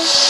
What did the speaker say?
Bye.